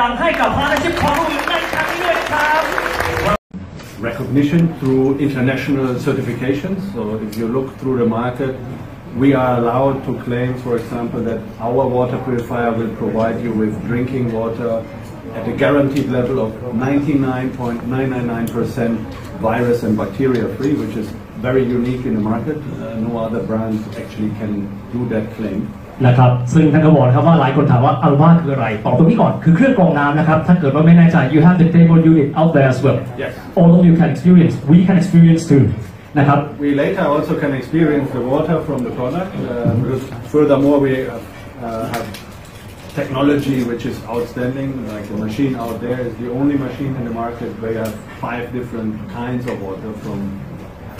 ดังๆให้กับพาร์ทเนอร์ชิพของรุ่นในครั้งนี้ด้วยนะครับ recognition through international certifications. So if you look through the market, we are allowed to claim, for example, that our water purifier will provide you with drinking water at a guaranteed level of 99.999% virus and bacteria free, which is very unique in the market. Uh, no other brand actually can do that claim. นะครับ ซึ่งท่านก็บอกนะครับว่าหลายคนถามว่าอัลวาคืออะไรตอบตรงนี้ก่อนคือเครื่องกรองน้ำนะครับ ถ้าเกิดว่าไม่แน่ใจ you have the table unit out there as well Yes. although you can experience we can experience too นะครับ We later also can experience the water from the product. Uh, because furthermore, we uh, uh, have technology which is outstanding. Like the machine out there is the only machine in the market where you have five different kinds of water, from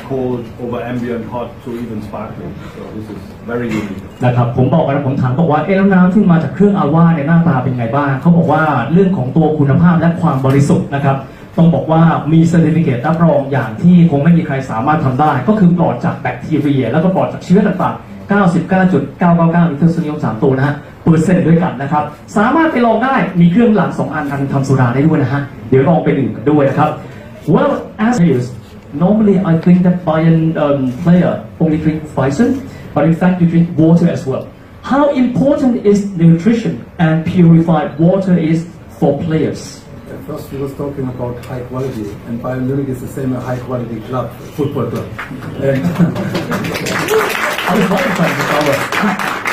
cold, over ambient, hot to even sparkling. So this is very unique. นะครับผมบอกกันผมถามบอกว่าเอ๊ะแล้วน้ำที่มาจากเครื่องอาว่าเนี่ยหน้าตาเป็นไงบ้างเขาบอกว่าเรื่องของตัวคุณภาพและความบริสุทธิ์นะครับต้องบอกว่ามีเซอร์ติฟิเคตรับรองอย่างที่คงไม่มีใครสามารถทำได้ ก็คือปลอดจากแบคทีเรีย แล้วก็ปลอดจากเชื้อต่างๆ 99.999มิเตอร์สนิยม3ตัวนะฮะเปอร์เซ็นต์ด้วยกันนะครับ สามารถไปลองได้มีเครื่องหลังสองอันอันทำโซดาได้ด้วยนะฮะ เดี๋ยวลองไปดื่มกันด้วยนะครับ Well as is normally I think that Bayern um, player only drink Weizen but in fact you drink water as well. How important is nutrition and purified water is for players? At first we was talking about high quality, and Bayern Munich is the same a high quality club, football club. And, I was wondering about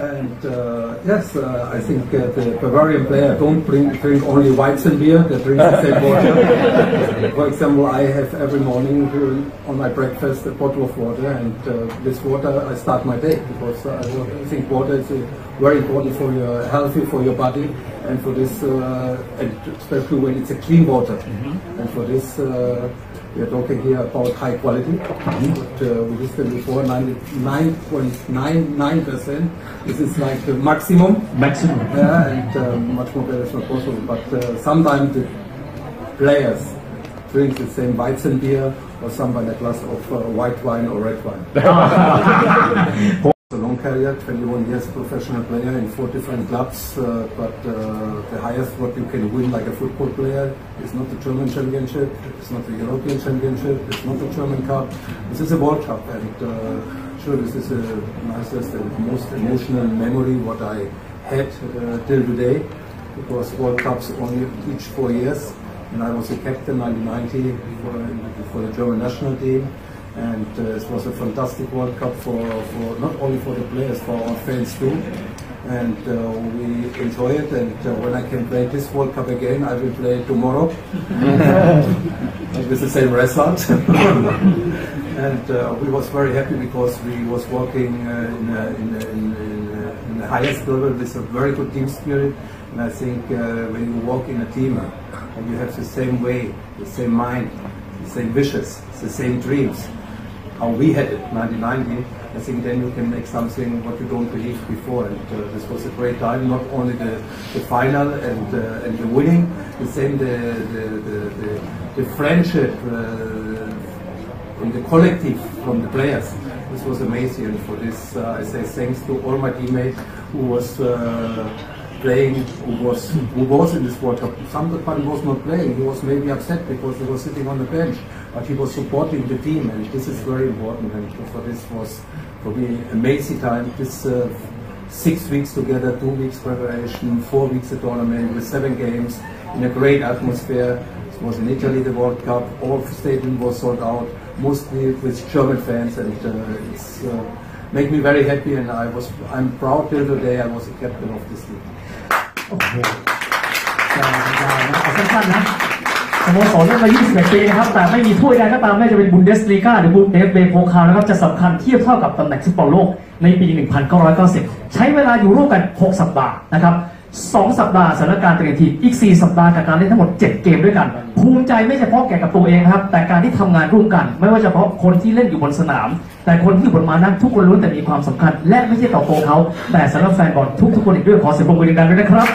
and uh, yes, uh, I think uh, the Bavarian player don't drink, drink only Weizen beer, they drink the same water. For example, I have every morning on my breakfast a bottle of water, and uh, this water I start my day because I think water is uh, very important for your healthy, for your body, and for this, uh, and especially when it's a clean water. And for this, uh, we are talking here about high quality. But, uh, we listed before 99.99%. This is like the maximum. maximum. Yeah, and much more better is not possible. But uh, sometimes the players drink the same Weizen beer or somebody a glass of uh, white wine or red wine. career, 21 years professional player in four different clubs, uh, but uh, the highest what you can win like a football player is not the German championship, it's not the European championship, it's not the German Cup, this is a World Cup and uh, sure this is the nicest and most emotional memory what I had uh, till today. Because World Cups only each four years and I was a captain 1990 for, for the German national team and uh, it was a fantastic World Cup for, for not only for the players, for our fans too. And uh, we enjoy it. And uh, when I can play this World Cup again, I will play tomorrow with the same result. and uh, we was very happy because we was working uh, in, a, in, in, in the highest level with a very good team spirit. And I think uh, when you work in a team and you have the same way, the same mind, the same wishes, the same dreams, how we had it 1990, I think then you can make something what you don't believe before. And uh, this was a great time, not only the, the final and, uh, and the winning, the same the, the, the, the, the friendship uh, from the collective, from the players. This was amazing. And for this, uh, I say thanks to all my teammates who was uh, playing, who was who was in this World Cup. Somebody was not playing. He was maybe upset because he was sitting on the bench, but he was supporting the team, and this is very important. And for this was for me amazing time. This. Uh, Six weeks together, two weeks preparation, four weeks a tournament with seven games in a great atmosphere. It was in Italy the World Cup. All stadium was sold out, mostly with German fans, and uh, it's uh, make me very happy. And I was I'm proud till today I was a captain of this team. โอ้โหยาวๆนะเอาสั้นๆนะสโมสรเล่นมา 21 ปีนะครับ แต่ไม่มีถ้วยใดก็ตามไม่จะเป็นบุนเดสลีกาหรือบุนเดสเบโพคาวนะครับ จะสำคัญเทียบเท่ากับตำแหน่งฟุตบอลโลกในปี 1990 ใช้เวลาอยู่ร่วมกัน 6 สัปดาห์นะครับ 2 สัปดาห์สถานการณ์เตรียมทีมอีก 4 สัปดาห์กับการเล่นทั้งหมด 7 เกมด้วยกัน ภูมิใจไม่เฉพาะแก่กับตัวเองนะครับ แต่การที่ทำงานร่วมกัน ไม่ว่าเฉพาะคนที่เล่นอยู่บนสนาม แต่คนที่อยู่บนมานั้นทุกคนล้วนแต่มีความสำคัญ และไม่ใช่ต่อตัวเขา แต่สำหรับแฟนบอลทุกๆคนอีกด้วยขอเสียงปรบมือดังๆด้วยนะครับ